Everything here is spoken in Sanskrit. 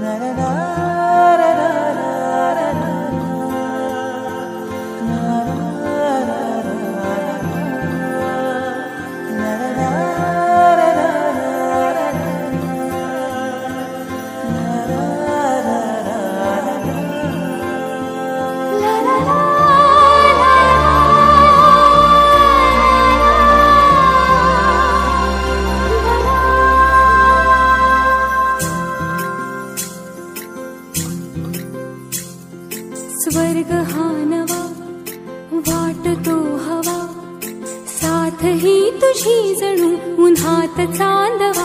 La la la. स्वर्ग हानवा वाटतो हवा साथ ही उन्हात चांदवा